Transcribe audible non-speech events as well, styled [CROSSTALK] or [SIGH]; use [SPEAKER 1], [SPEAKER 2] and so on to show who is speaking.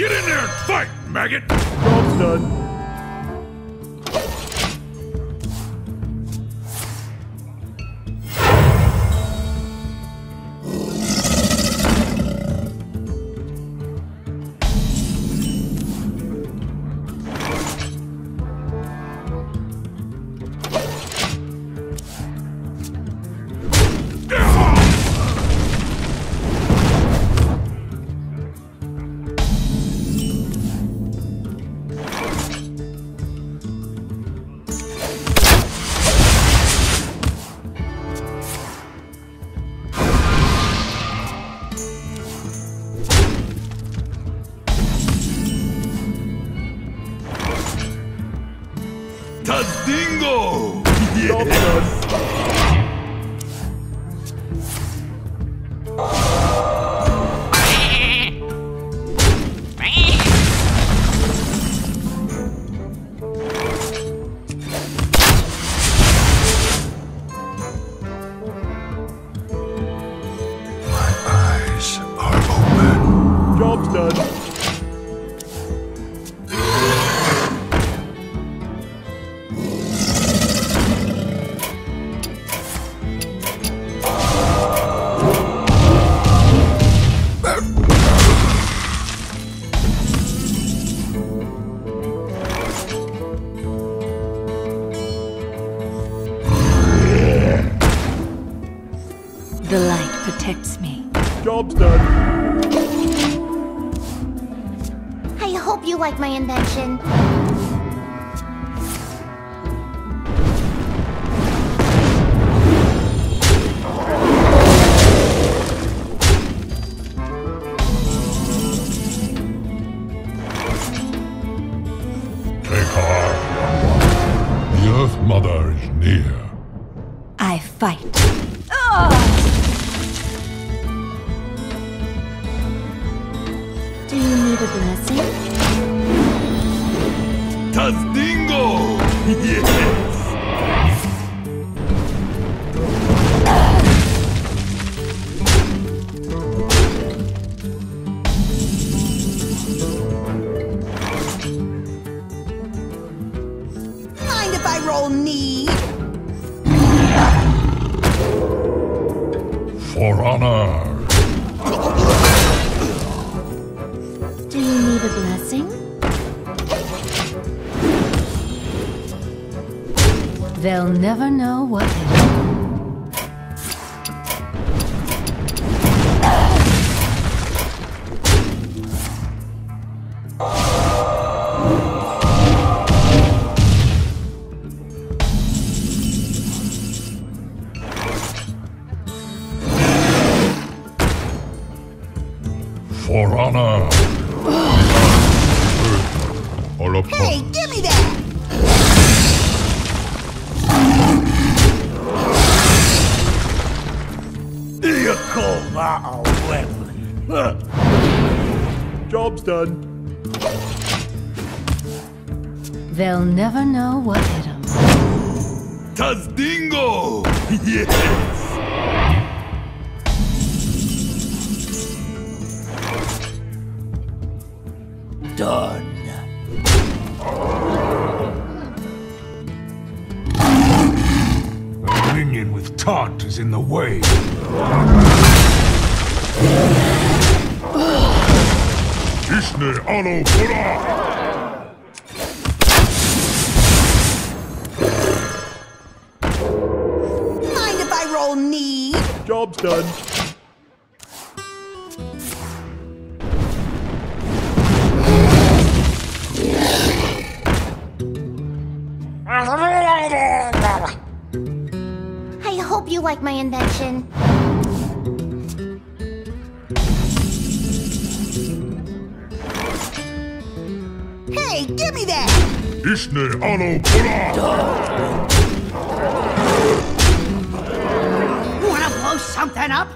[SPEAKER 1] Get in there and fight, maggot!
[SPEAKER 2] Job's done.
[SPEAKER 1] Tazdingo!
[SPEAKER 2] Job's done.
[SPEAKER 1] My eyes are open.
[SPEAKER 2] Job's done.
[SPEAKER 3] The light protects me.
[SPEAKER 2] Job's done.
[SPEAKER 4] I hope you like my invention.
[SPEAKER 1] Take heart. The Earth Mother is near.
[SPEAKER 3] I fight. Ah!
[SPEAKER 4] Do you need a blessing?
[SPEAKER 1] Tazdingo! Yes!
[SPEAKER 5] Mind if I roll need?
[SPEAKER 1] For honor!
[SPEAKER 4] Need a blessing?
[SPEAKER 3] They'll never know what.
[SPEAKER 1] For honor! All up
[SPEAKER 5] Hey, give me that!
[SPEAKER 6] You call that a weapon? [LAUGHS] Huh.
[SPEAKER 2] Job's done.
[SPEAKER 3] They'll never know what hit 'em.
[SPEAKER 1] Tazdingo! [LAUGHS] Yes!
[SPEAKER 6] Done.
[SPEAKER 1] A minion with taunt is in the way. Ishne Ano Pura!
[SPEAKER 5] Mind if I roll need?
[SPEAKER 2] Job's done.
[SPEAKER 4] I hope you like my invention.
[SPEAKER 5] Hey, give me that!
[SPEAKER 1] Disney Anno Pura!
[SPEAKER 5] Wanna blow something up?